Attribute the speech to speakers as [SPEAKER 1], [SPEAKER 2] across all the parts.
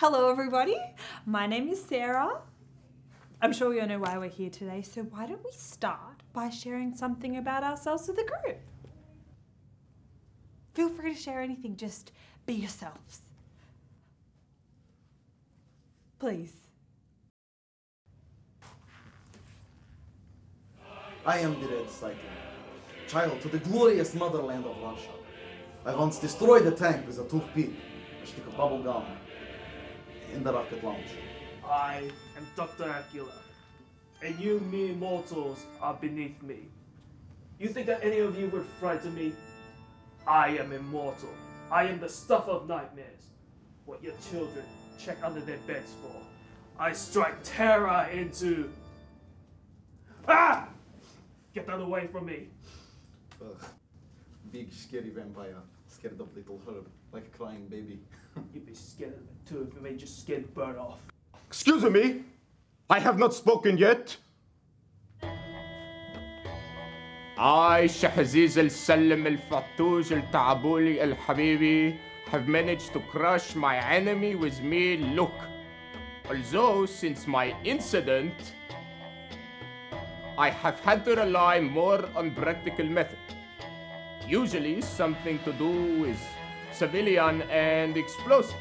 [SPEAKER 1] Hello, everybody. My name is Sarah. I'm sure we all know why we're here today, so why don't we start by sharing something about ourselves with the group? Feel free to share anything, just be yourselves. Please.
[SPEAKER 2] I am the Red Cyclone, child to the glorious motherland of Russia. I once destroyed a tank with a toothpick, a stick of bubble gum, in the rocket launch.
[SPEAKER 3] I am Dr. Acula, and you mere mortals are beneath me. You think that any of you would frighten me? I am immortal. I am the stuff of nightmares. What your children check under their beds for. I strike terror into. Ah! Get that away from me.
[SPEAKER 2] Ugh. Big scary vampire, scared of little herb, like a crying baby.
[SPEAKER 3] You'd be scared of it too if it made your skin burn off.
[SPEAKER 4] Excuse me, I have not spoken yet. I Shahziz al-Salim al-Fattuj al-Ta'abuli al-Habibi have managed to crush my enemy with me look. Although since my incident, I have had to rely more on practical method. Usually something to do with civilian and explosive.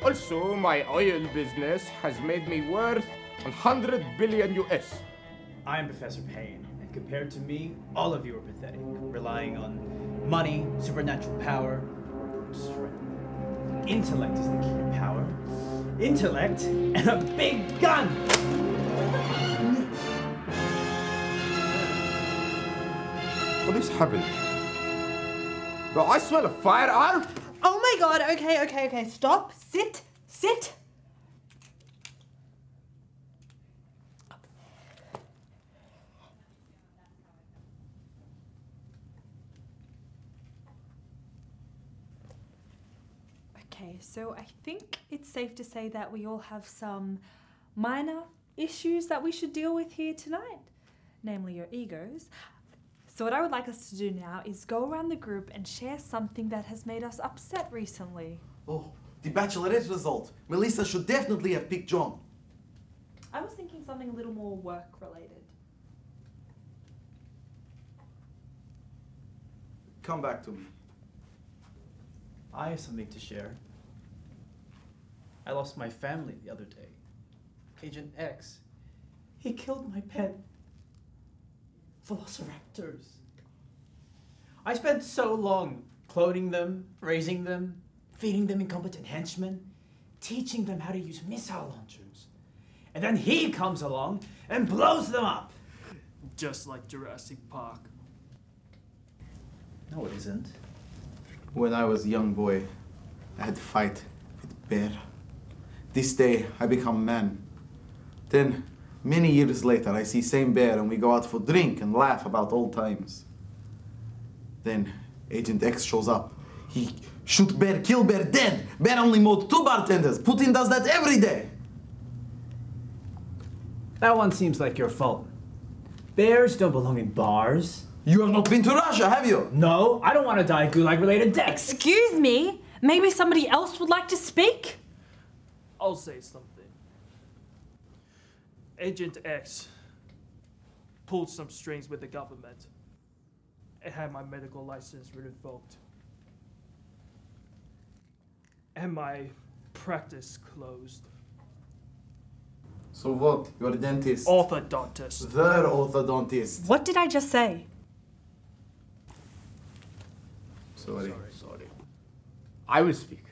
[SPEAKER 4] Also, my oil business has made me worth 100 billion US.
[SPEAKER 5] I am Professor Payne, and compared to me, all of you are pathetic, relying on money, supernatural power, strength. Intellect is the key to power. Intellect and a big gun!
[SPEAKER 4] What is happening? Do I smell a firearm?
[SPEAKER 1] Oh my god, okay, okay, okay. Stop, sit, sit. Okay, so I think it's safe to say that we all have some minor issues that we should deal with here tonight, namely your egos. So, what I would like us to do now is go around the group and share something that has made us upset recently.
[SPEAKER 2] Oh, the bachelorette result. Melissa should definitely have picked John.
[SPEAKER 1] I was thinking something a little more work related.
[SPEAKER 2] Come back to me.
[SPEAKER 5] I have something to share. I lost my family the other day. Agent X. He killed my pet. Velociraptors. I spent so long cloning them, raising them, feeding them incompetent henchmen, teaching them how to use missile launchers. And then he comes along and blows them up.
[SPEAKER 3] Just like Jurassic Park.
[SPEAKER 5] No, it isn't.
[SPEAKER 2] When I was a young boy, I had to fight with bear. This day, I become man. Then, many years later, I see same bear and we go out for drink and laugh about old times. Then, Agent X shows up. He shoot bear, kill bear, dead. Bear only mowed two bartenders. Putin does that every day.
[SPEAKER 5] That one seems like your fault. Bears don't belong in bars.
[SPEAKER 2] You have not been to Russia, have you?
[SPEAKER 5] No, I don't want to die a gulag related death.
[SPEAKER 1] Excuse me? Maybe somebody else would like to speak?
[SPEAKER 3] I'll say something. Agent X pulled some strings with the government and had my medical license revoked. And my practice closed.
[SPEAKER 2] So what? You're a dentist.
[SPEAKER 3] Orthodontist.
[SPEAKER 2] The orthodontist.
[SPEAKER 1] What did I just say?
[SPEAKER 2] Sorry.
[SPEAKER 4] Sorry. Sorry. I will speak.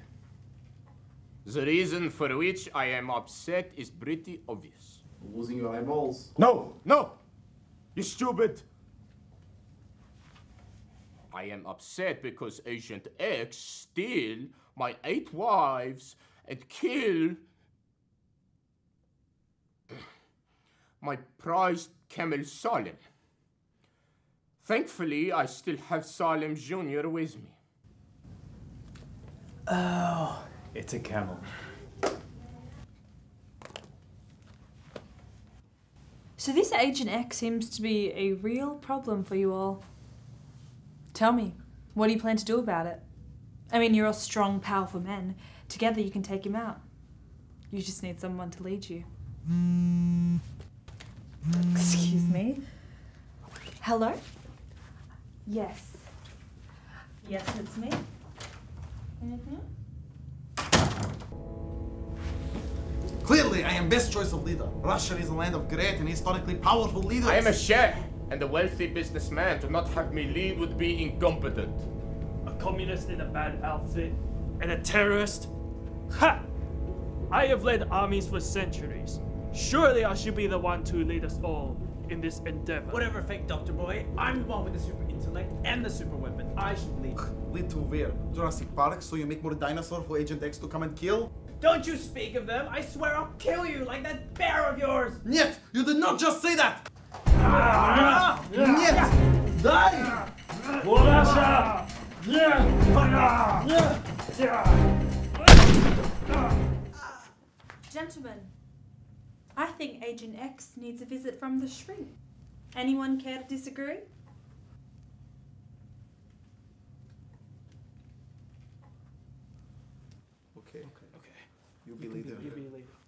[SPEAKER 4] The reason for which I am upset is pretty obvious.
[SPEAKER 2] Losing your eyeballs.
[SPEAKER 4] No, no! You stupid! I am upset because Agent X steal my eight wives and kill my prized camel Salim. Thankfully, I still have Salim Jr. with me.
[SPEAKER 5] Oh, it's a camel.
[SPEAKER 1] So this Agent X seems to be a real problem for you all. Tell me, what do you plan to do about it? I mean, you're all strong, powerful men. Together you can take him out. You just need someone to lead you. Excuse me. Hello? Yes. Yes, it's me. Mm-hmm.
[SPEAKER 2] Clearly, I am best choice of leader. Russia is a land of great and historically powerful leaders.
[SPEAKER 4] I am a sheikh and a wealthy businessman. To not have me lead would be incompetent.
[SPEAKER 3] A communist in a bad outfit and a terrorist? Ha! I have led armies for centuries. Surely I should be the one to lead us all in this endeavor.
[SPEAKER 5] Whatever, fake Doctor Boy. I'm the one with the super intellect and the super weapon. I should lead.
[SPEAKER 2] Lead to where? Jurassic Park, so you make more dinosaur for Agent X to come and kill?
[SPEAKER 5] Don't you speak of them. I swear I'll kill you like that bear of yours.
[SPEAKER 2] Niet! You did not just say that! Niet! Die!
[SPEAKER 1] Gentlemen, I think Agent X needs a visit from the shrink. Anyone care to disagree?
[SPEAKER 2] Okay,
[SPEAKER 5] Okay.
[SPEAKER 2] You be leader.
[SPEAKER 3] You be leader.